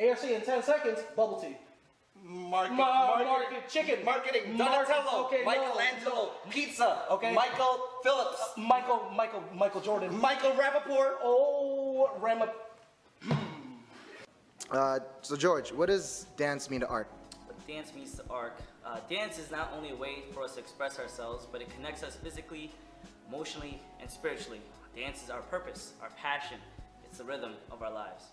AFC in 10 seconds, bubble tea. Market, Ma- market, chicken. marketing, Donatello, okay, no, pizza, Okay. Michael Phillips, Michael, Michael, Michael Jordan. Michael Rappaport. Oh, Ramap. Hmm. Uh, so George, what does dance mean to art? Dance means to art. Uh, dance is not only a way for us to express ourselves, but it connects us physically, emotionally, and spiritually. Dance is our purpose, our passion. It's the rhythm of our lives.